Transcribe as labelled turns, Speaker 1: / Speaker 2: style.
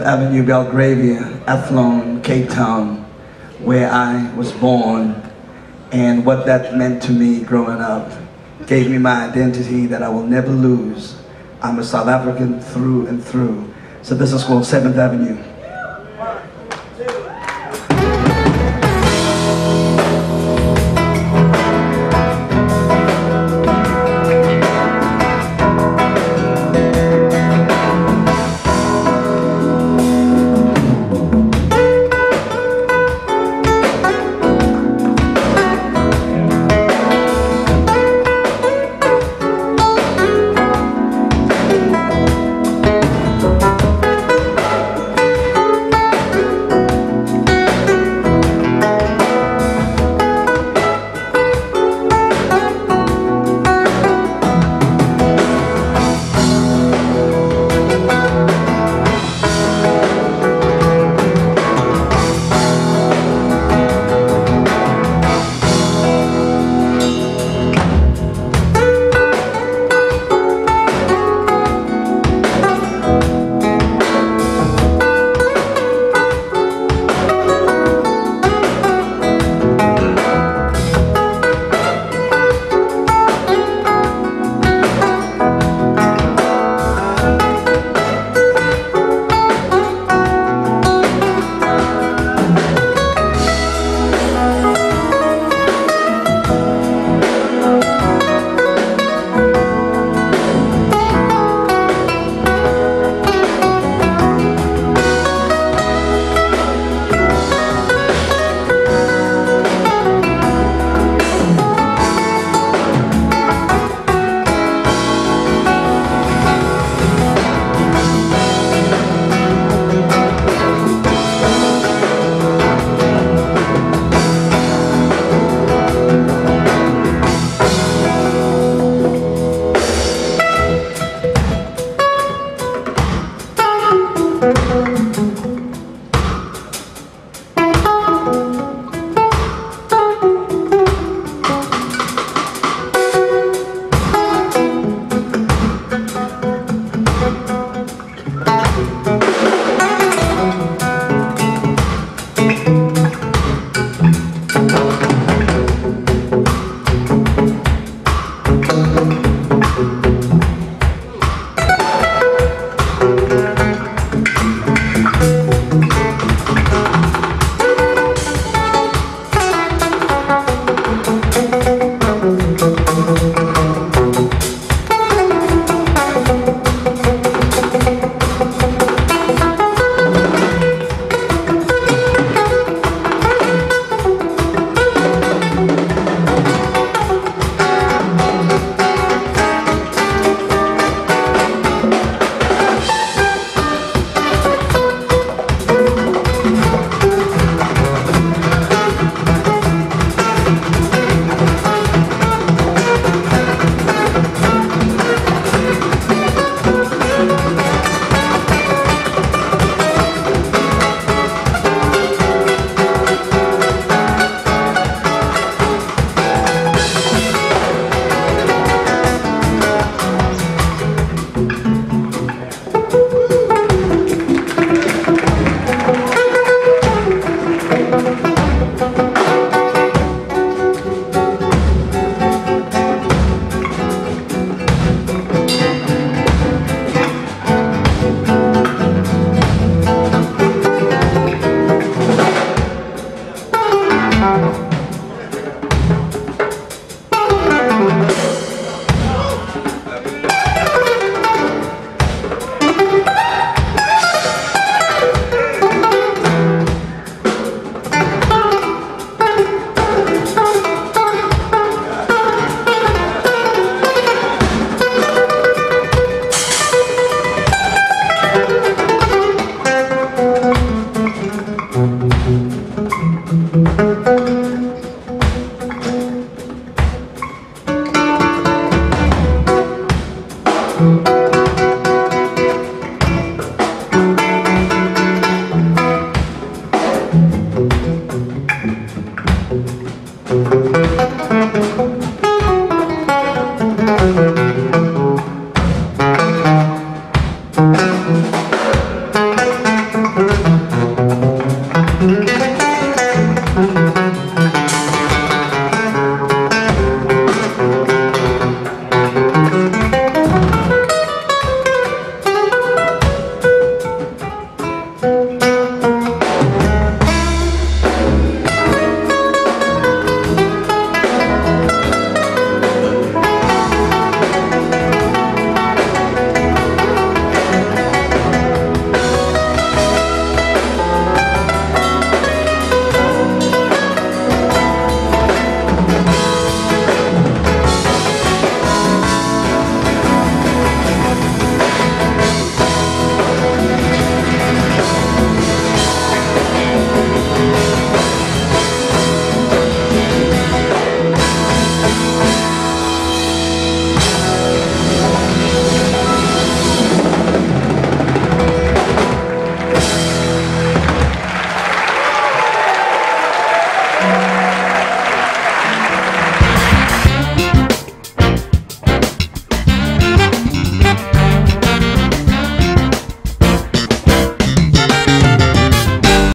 Speaker 1: 7th Avenue, Belgravia, Athlone, Cape Town, where I was born, and what that meant to me growing up gave me my identity that I will never lose. I'm a South African through and through. So this is called 7th Avenue.